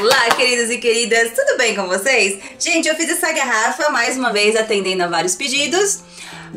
Olá, queridos e queridas, tudo bem com vocês? Gente, eu fiz essa garrafa mais uma vez atendendo a vários pedidos.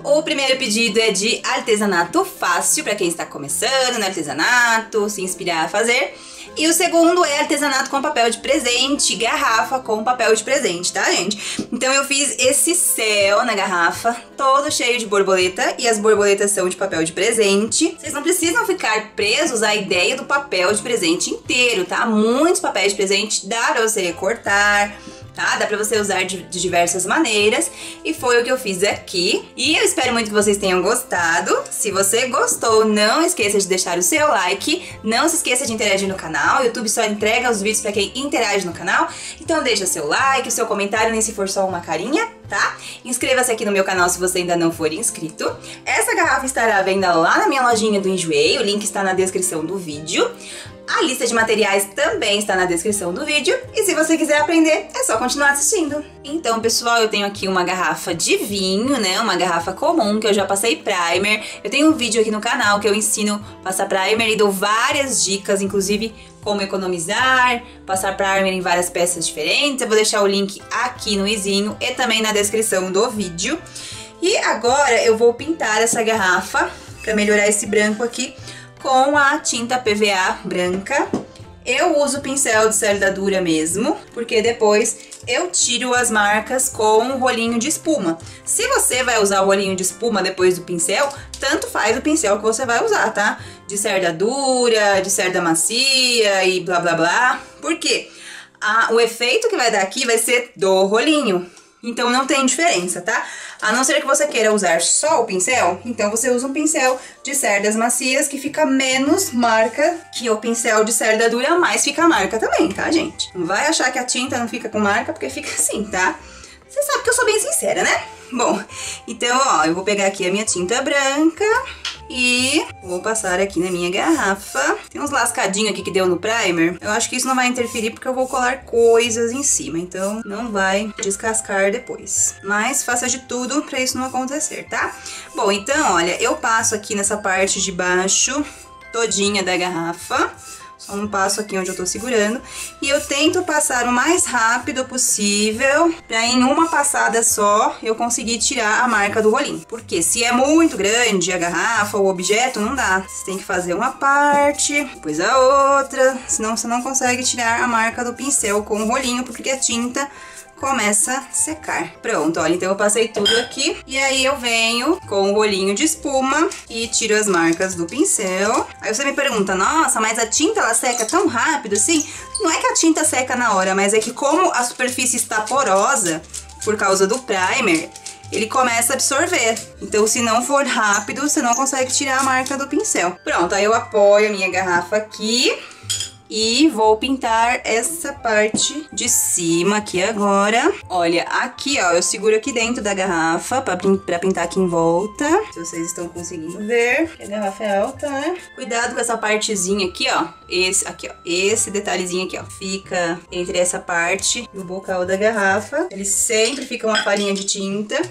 O primeiro pedido é de artesanato fácil, para quem está começando no artesanato, se inspirar a fazer. E o segundo é artesanato com papel de presente, garrafa com papel de presente, tá, gente? Então eu fiz esse céu na garrafa, todo cheio de borboleta, e as borboletas são de papel de presente. Vocês não precisam ficar presos à ideia do papel de presente inteiro, tá? Muitos papéis de presente dá pra você recortar, tá? Dá pra você usar de, de, diversas maneiras e foi o que eu fiz aqui. E eu espero muito que vocês tenham gostado. Se você gostou, não esqueça de deixar o seu like, não se esqueça de interagir no canal. O YouTube só entrega os vídeos pra quem interage no canal. Então deixa seu like, o seu comentário, nem se for só uma carinha, tá? Inscreva-se aqui no meu canal se você ainda não for inscrito. Essa garrafa estará à venda lá na minha lojinha do Enjoei, o link está na descrição do vídeo. A lista de materiais também está na descrição do vídeo e se você quiser aprender, é só continuar assistindo. Então, pessoal, eu tenho aqui uma garrafa de vinho, né? Uma garrafa comum que eu já passei primer. Eu tenho um vídeo aqui no canal que eu ensino passar primer e dou várias dicas, inclusive como economizar, passar primer em várias peças diferentes. Eu vou deixar o link aqui no izinho e também na descrição do vídeo. E agora eu vou pintar essa garrafa para melhorar esse branco aqui com a tinta PVA branca. Eu uso o pincel de soldadura mesmo, porque depois eu tiro as marcas com um rolinho de espuma. Se você vai usar o rolinho de espuma depois do pincel, tanto faz o pincel que você vai usar, tá? De cerda dura, de cerda macia e blá blá blá. Por quê? o efeito que vai dar aqui vai ser do rolinho. Então não tem diferença, tá? A não ser que você queira usar só o pincel, então você usa um pincel de cerdas macias que fica menos marca que o pincel de cerda dura, mas fica marca também, tá, gente? Não vai achar que a tinta não fica com marca, porque fica assim, tá? Você sabe que eu sou bem sincera, né? Bom, então, ó, eu vou pegar aqui a minha tinta branca e vou passar aqui na minha garrafa. Tem uns lascadinhos aqui que deu no primer. Eu acho que isso não vai interferir porque eu vou colar coisas em cima. Então não vai descascar depois. Mas faça de tudo pra isso não acontecer, tá? Bom, então, olha, eu passo aqui nessa parte de baixo todinha da garrafa um passo aqui onde eu tô segurando. E eu tento passar o mais rápido possível, pra em uma passada só eu conseguir tirar a marca do rolinho. Porque se é muito grande a garrafa ou o objeto, não dá. Você tem que fazer uma parte, depois a outra, senão você não consegue tirar a marca do pincel com o rolinho, porque a tinta começa a secar. Pronto, olha, então eu passei tudo aqui. E aí eu venho com o rolinho de espuma e tiro as marcas do pincel. Aí você me pergunta, nossa, mas a tinta ela seca tão rápido assim? Não é que a tinta seca na hora, mas é que como a superfície está porosa por causa do primer, ele começa a absorver. Então, se não for rápido, você não consegue tirar a marca do pincel. Pronto, aí eu apoio a minha garrafa aqui e vou pintar essa parte de cima aqui agora. Olha, aqui, ó, eu seguro aqui dentro da garrafa pra, pra pintar aqui em volta. Se vocês estão conseguindo ver, a garrafa é alta, né? Cuidado com essa partezinha aqui, ó. Esse, aqui, ó. Esse detalhezinho aqui, ó. Fica entre essa parte do bocal da garrafa. Ele sempre fica uma farinha de tinta.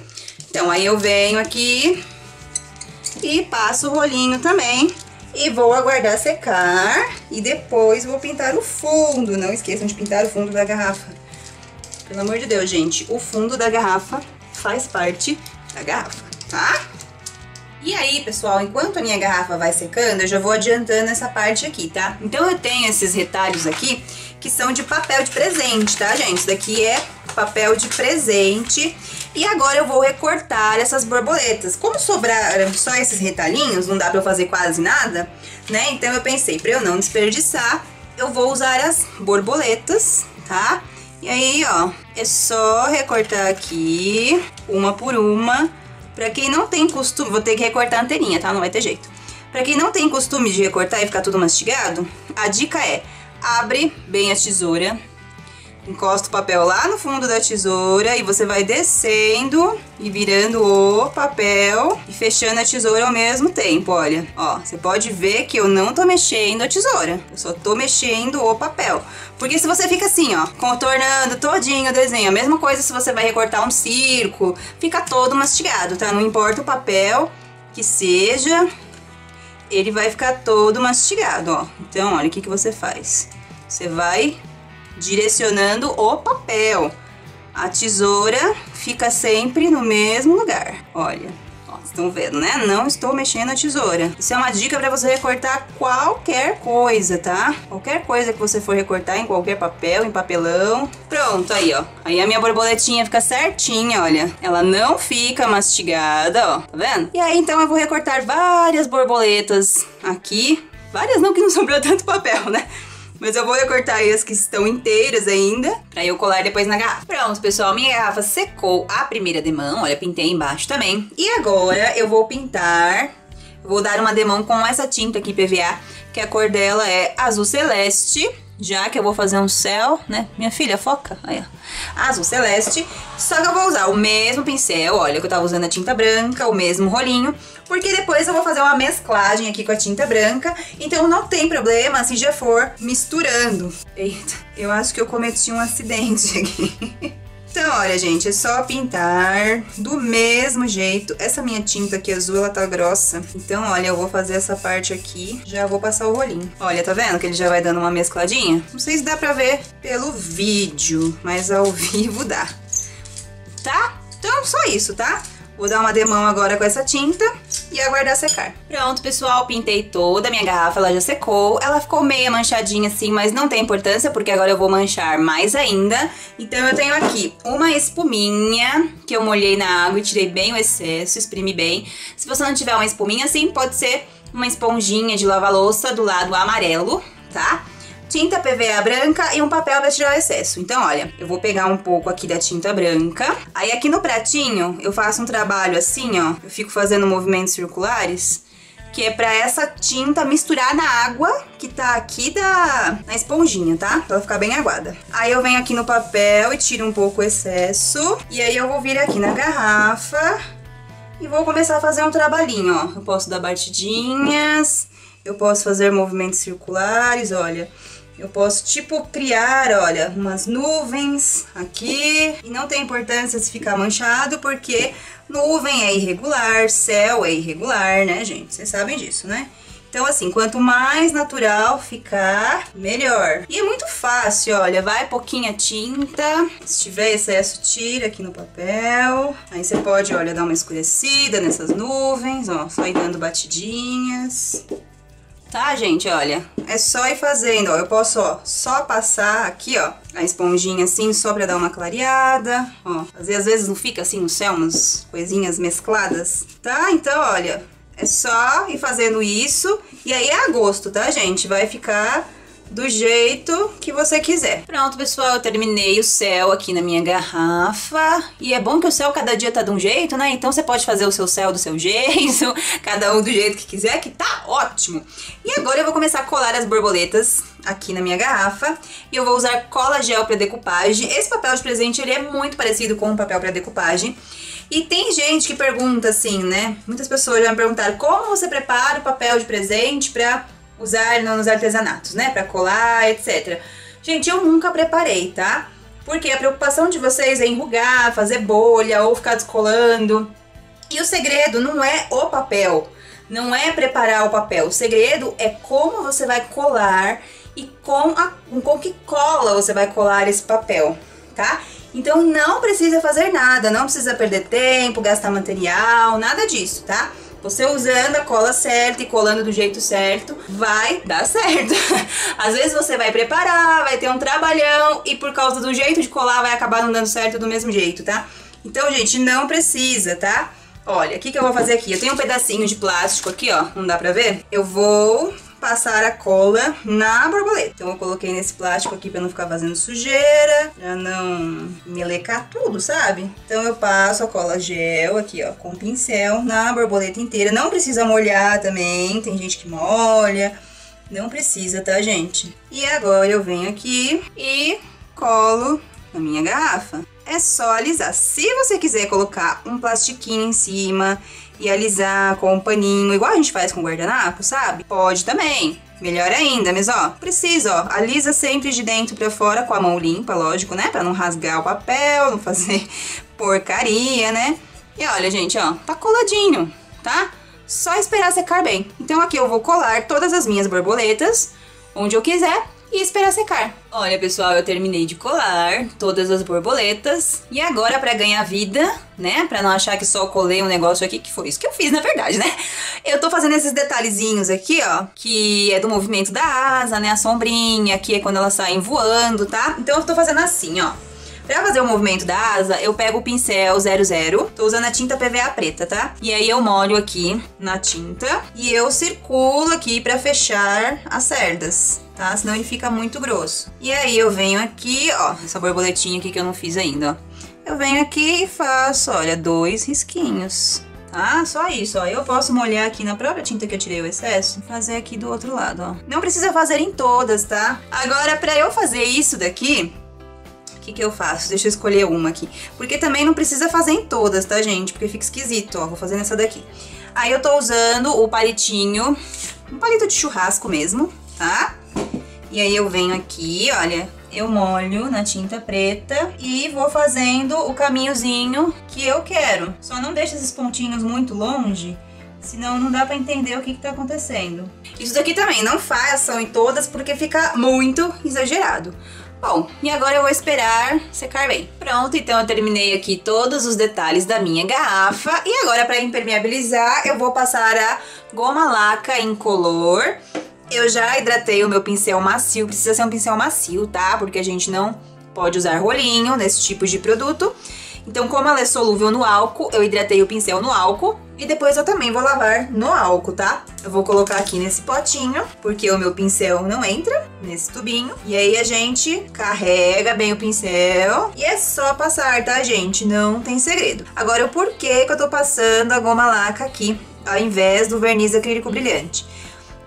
Então, aí eu venho aqui e passo o rolinho também e vou aguardar secar e depois vou pintar o fundo. Não esqueçam de pintar o fundo da garrafa. Pelo amor de Deus, gente, o fundo da garrafa faz parte da garrafa, tá? E aí, pessoal, enquanto a minha garrafa vai secando, eu já vou adiantando essa parte aqui, tá? Então eu tenho esses retalhos aqui que são de papel de presente, tá, gente? Isso daqui é papel de presente. E agora eu vou recortar essas borboletas. Como sobraram só esses retalhinhos, não dá pra eu fazer quase nada, né? Então eu pensei, pra eu não desperdiçar, eu vou usar as borboletas, tá? E aí, ó, é só recortar aqui, uma por uma. Pra quem não tem costume, vou ter que recortar a anteninha, tá? Não vai ter jeito. Pra quem não tem costume de recortar e ficar tudo mastigado, a dica é, abre bem a tesoura, Encosta o papel lá no fundo da tesoura e você vai descendo e virando o papel e fechando a tesoura ao mesmo tempo, olha. Ó, você pode ver que eu não tô mexendo a tesoura, eu só tô mexendo o papel. Porque se você fica assim, ó, contornando todinho o desenho, a mesma coisa se você vai recortar um círculo, fica todo mastigado, tá? Não importa o papel que seja, ele vai ficar todo mastigado, ó. Então, olha, o que que você faz? Você vai direcionando o papel. A tesoura fica sempre no mesmo lugar. Olha, ó, estão vendo, né? Não estou mexendo a tesoura. Isso é uma dica para você recortar qualquer coisa, tá? Qualquer coisa que você for recortar em qualquer papel, em papelão. Pronto, aí, ó. Aí a minha borboletinha fica certinha, olha. Ela não fica mastigada, ó. Tá vendo? E aí, então, eu vou recortar várias borboletas aqui. Várias não, que não sobrou tanto papel, né? Mas eu vou recortar as que estão inteiras ainda, pra eu colar depois na garrafa. Pronto, pessoal, minha garrafa secou a primeira demão, olha, pintei embaixo também. E agora eu vou pintar, vou dar uma demão com essa tinta aqui PVA, que a cor dela é azul celeste já que eu vou fazer um céu, né? Minha filha, foca. Aí, ó. Azul celeste. Só que eu vou usar o mesmo pincel, olha, que eu tava usando a tinta branca, o mesmo rolinho, porque depois eu vou fazer uma mesclagem aqui com a tinta branca, então não tem problema se já for misturando. Eita, eu acho que eu cometi um acidente aqui. Então, olha, gente, é só pintar do mesmo jeito. Essa minha tinta aqui azul, ela tá grossa. Então, olha, eu vou fazer essa parte aqui, já vou passar o rolinho. Olha, tá vendo que ele já vai dando uma mescladinha? Não sei se dá pra ver pelo vídeo, mas ao vivo dá. Tá? Então, só isso, tá? Vou dar uma demão agora com essa tinta e aguardar secar. Pronto, pessoal, pintei toda a minha garrafa, ela já secou. Ela ficou meia manchadinha assim, mas não tem importância, porque agora eu vou manchar mais ainda. Então eu tenho aqui uma espuminha, que eu molhei na água e tirei bem o excesso, exprimi bem. Se você não tiver uma espuminha assim, pode ser uma esponjinha de lava-louça do lado amarelo, tá? Tinta PVA branca e um papel para tirar o excesso. Então, olha, eu vou pegar um pouco aqui da tinta branca. Aí aqui no pratinho, eu faço um trabalho assim, ó. Eu fico fazendo movimentos circulares que é pra essa tinta misturar na água que tá aqui da na esponjinha, tá? Pra ela ficar bem aguada. Aí eu venho aqui no papel e tiro um pouco o excesso. E aí eu vou vir aqui na garrafa e vou começar a fazer um trabalhinho, ó. Eu posso dar batidinhas, eu posso fazer movimentos circulares, olha. Eu posso, tipo, criar, olha, umas nuvens aqui. E não tem importância se ficar manchado, porque nuvem é irregular, céu é irregular, né, gente? Vocês sabem disso, né? Então, assim, quanto mais natural ficar, melhor. E é muito fácil, olha, vai pouquinha tinta. Se tiver excesso, tira aqui no papel. Aí você pode, olha, dar uma escurecida nessas nuvens, ó, só ir dando batidinhas. Tá, gente? Olha, é só ir fazendo, ó. Eu posso, ó, só passar aqui, ó, a esponjinha assim, só pra dar uma clareada, ó. Às vezes, às vezes não fica assim no céu, umas coisinhas mescladas, tá? Então, olha, é só ir fazendo isso. E aí é a gosto, tá, gente? Vai ficar do jeito que você quiser. Pronto, pessoal, eu terminei o céu aqui na minha garrafa. E é bom que o céu cada dia tá de um jeito, né? Então você pode fazer o seu céu do seu jeito, cada um do jeito que quiser, que tá ótimo. E agora eu vou começar a colar as borboletas aqui na minha garrafa. E eu vou usar cola gel para decupagem. Esse papel de presente, ele é muito parecido com o papel para decupagem. E tem gente que pergunta assim, né? Muitas pessoas já me perguntaram como você prepara o papel de presente para usar nos artesanatos, né? Pra colar, etc. Gente, eu nunca preparei, tá? Porque a preocupação de vocês é enrugar, fazer bolha ou ficar descolando. E o segredo não é o papel, não é preparar o papel. O segredo é como você vai colar e com, a, com que cola você vai colar esse papel, tá? Então não precisa fazer nada, não precisa perder tempo, gastar material, nada disso, tá? Você usando a cola certa e colando do jeito certo, vai dar certo. Às vezes você vai preparar, vai ter um trabalhão e por causa do jeito de colar vai acabar não dando certo do mesmo jeito, tá? Então, gente, não precisa, tá? Olha, o que, que eu vou fazer aqui? Eu tenho um pedacinho de plástico aqui, ó, não dá pra ver? Eu vou passar a cola na borboleta. Então eu coloquei nesse plástico aqui pra não ficar fazendo sujeira, pra não melecar tudo, sabe? Então eu passo a cola gel aqui, ó, com pincel na borboleta inteira. Não precisa molhar também, tem gente que molha. Não precisa, tá, gente? E agora eu venho aqui e colo na minha garrafa. É só alisar. Se você quiser colocar um plastiquinho em cima e alisar com um paninho, igual a gente faz com guardanapo, sabe? Pode também. Melhor ainda, mas ó, precisa, ó, alisa sempre de dentro pra fora com a mão limpa, lógico, né? Pra não rasgar o papel, não fazer porcaria, né? E olha, gente, ó, tá coladinho, tá? Só esperar secar bem. Então aqui eu vou colar todas as minhas borboletas onde eu quiser e esperar secar. Olha, pessoal, eu terminei de colar todas as borboletas. E agora, para ganhar vida, né? Pra não achar que só colei um negócio aqui, que foi isso que eu fiz, na verdade, né? Eu tô fazendo esses detalhezinhos aqui, ó, que é do movimento da asa, né? A sombrinha, aqui é quando elas saem voando, tá? Então eu tô fazendo assim, ó. Pra fazer o movimento da asa, eu pego o pincel 00, tô usando a tinta PVA preta, tá? E aí eu molho aqui na tinta e eu circulo aqui pra fechar as cerdas, tá? Senão ele fica muito grosso. E aí eu venho aqui, ó, essa borboletinha aqui que eu não fiz ainda, ó. Eu venho aqui e faço, olha, dois risquinhos. Tá? Só isso, ó. Eu posso molhar aqui na própria tinta que eu tirei o excesso fazer aqui do outro lado, ó. Não precisa fazer em todas, tá? Agora, pra eu fazer isso daqui, o que, que eu faço? Deixa eu escolher uma aqui. Porque também não precisa fazer em todas, tá, gente? Porque fica esquisito, ó. Vou fazer nessa daqui. Aí eu tô usando o palitinho, um palito de churrasco mesmo, tá? E aí eu venho aqui, olha, eu molho na tinta preta e vou fazendo o caminhozinho que eu quero. Só não deixa esses pontinhos muito longe, senão não dá pra entender o que que tá acontecendo. Isso daqui também, não façam em todas porque fica muito exagerado. Bom, e agora eu vou esperar secar bem. Pronto, então eu terminei aqui todos os detalhes da minha garrafa. E agora para impermeabilizar, eu vou passar a goma laca incolor. Eu já hidratei o meu pincel macio, precisa ser um pincel macio, tá? Porque a gente não pode usar rolinho nesse tipo de produto. Então, como ela é solúvel no álcool, eu hidratei o pincel no álcool e depois eu também vou lavar no álcool, tá? Eu vou colocar aqui nesse potinho, porque o meu pincel não entra nesse tubinho. E aí a gente carrega bem o pincel e é só passar, tá, gente? Não tem segredo. Agora, o porquê que eu tô passando a goma laca aqui, ao invés do verniz acrílico brilhante.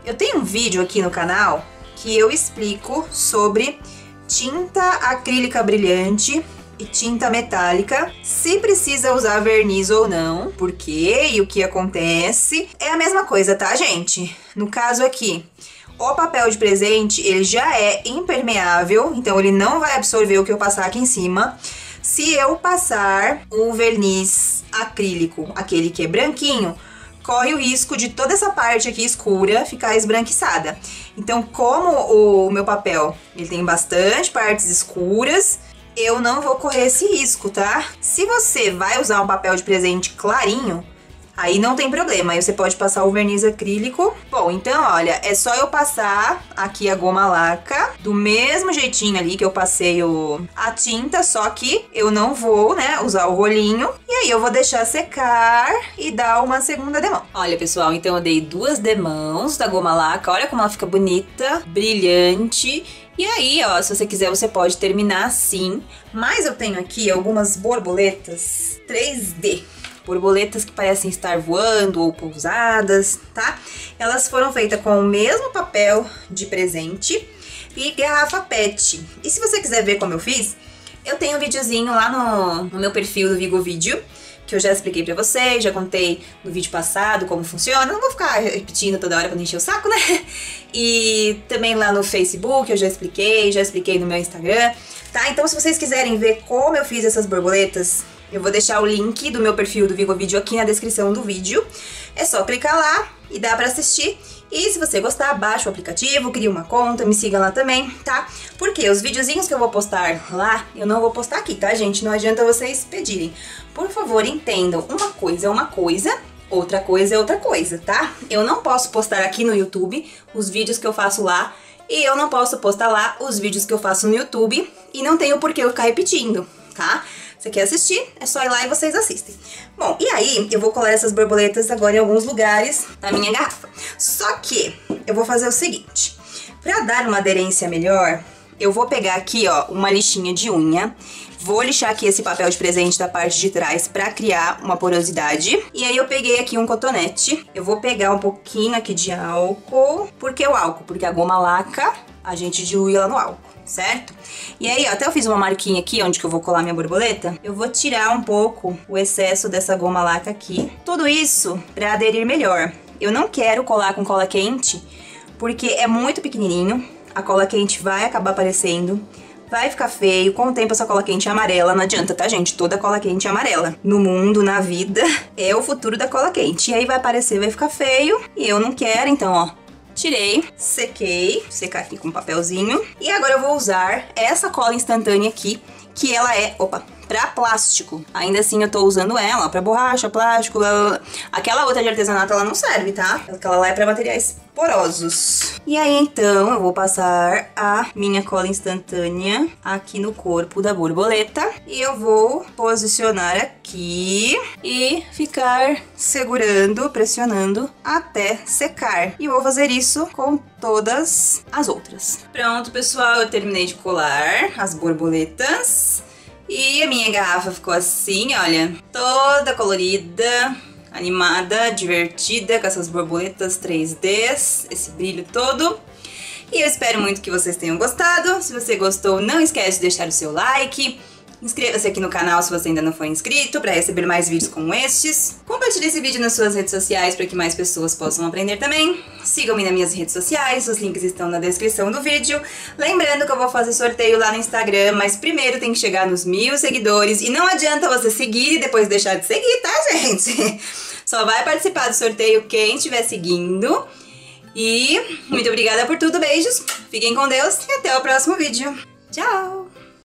Eu tenho um vídeo aqui no canal que eu explico sobre tinta acrílica brilhante e tinta metálica, se precisa usar verniz ou não, por quê e o que acontece. É a mesma coisa, tá, gente? No caso aqui, o papel de presente, ele já é impermeável, então ele não vai absorver o que eu passar aqui em cima. Se eu passar o verniz acrílico, aquele que é branquinho, corre o risco de toda essa parte aqui escura ficar esbranquiçada. Então, como o meu papel ele tem bastante partes escuras, eu não vou correr esse risco, tá? Se você vai usar um papel de presente clarinho, Aí não tem problema, aí você pode passar o verniz acrílico. Bom, então olha, é só eu passar aqui a goma laca do mesmo jeitinho ali que eu passei o, a tinta, só que eu não vou, né, usar o rolinho. E aí eu vou deixar secar e dar uma segunda demão. Olha, pessoal, então eu dei duas demãos da goma laca. Olha como ela fica bonita, brilhante. E aí, ó, se você quiser, você pode terminar assim. Mas eu tenho aqui algumas borboletas 3D borboletas que parecem estar voando ou pousadas, tá? Elas foram feitas com o mesmo papel de presente e garrafa PET. E se você quiser ver como eu fiz, eu tenho um videozinho lá no, no meu perfil do Vigo Vídeo, que eu já expliquei pra vocês, já contei no vídeo passado como funciona. Não vou ficar repetindo toda hora pra encher o saco, né? E também lá no Facebook eu já expliquei, já expliquei no meu Instagram, tá? Então se vocês quiserem ver como eu fiz essas borboletas eu vou deixar o link do meu perfil do Vigo Vídeo aqui na descrição do vídeo. É só clicar lá e dá pra assistir. E se você gostar, baixa o aplicativo, cria uma conta, me siga lá também, tá? Porque os videozinhos que eu vou postar lá, eu não vou postar aqui, tá, gente? Não adianta vocês pedirem. Por favor, entendam, uma coisa é uma coisa, outra coisa é outra coisa, tá? Eu não posso postar aqui no YouTube os vídeos que eu faço lá e eu não posso postar lá os vídeos que eu faço no YouTube e não tenho por que eu ficar repetindo, tá? Você quer assistir? É só ir lá e vocês assistem. Bom, e aí eu vou colar essas borboletas agora em alguns lugares da minha garrafa. Só que eu vou fazer o seguinte. Pra dar uma aderência melhor, eu vou pegar aqui, ó, uma lixinha de unha. Vou lixar aqui esse papel de presente da parte de trás pra criar uma porosidade. E aí eu peguei aqui um cotonete. Eu vou pegar um pouquinho aqui de álcool. Por que o álcool? Porque a goma laca, a gente dilui ela no álcool certo? E aí, ó, até eu fiz uma marquinha aqui onde que eu vou colar minha borboleta. Eu vou tirar um pouco o excesso dessa goma laca aqui. Tudo isso pra aderir melhor. Eu não quero colar com cola quente, porque é muito pequenininho. A cola quente vai acabar aparecendo. Vai ficar feio, com o tempo essa cola quente é amarela, não adianta, tá, gente? Toda cola quente é amarela. No mundo, na vida, é o futuro da cola quente. E aí vai aparecer, vai ficar feio, e eu não quero, então, ó, Tirei, sequei, secar aqui com um papelzinho. E agora eu vou usar essa cola instantânea aqui, que ela é, opa, pra plástico. Ainda assim eu tô usando ela, ó, pra borracha, plástico, blá, blá. Aquela outra de artesanato ela não serve, tá? Aquela lá é pra materiais porosos. E aí então eu vou passar a minha cola instantânea aqui no corpo da borboleta e eu vou posicionar aqui e ficar segurando, pressionando até secar. E vou fazer isso com todas as outras. Pronto, pessoal, eu terminei de colar as borboletas. E a minha garrafa ficou assim, olha, toda colorida, animada, divertida, com essas borboletas 3Ds, esse brilho todo. E eu espero muito que vocês tenham gostado. Se você gostou, não esquece de deixar o seu like. Inscreva-se aqui no canal se você ainda não for inscrito para receber mais vídeos como estes. Compartilhe esse vídeo nas suas redes sociais para que mais pessoas possam aprender também. Sigam-me nas minhas redes sociais, os links estão na descrição do vídeo. Lembrando que eu vou fazer sorteio lá no Instagram, mas primeiro tem que chegar nos mil seguidores. E não adianta você seguir e depois deixar de seguir, tá, gente? Só vai participar do sorteio quem estiver seguindo. E muito obrigada por tudo, beijos, fiquem com Deus e até o próximo vídeo. Tchau!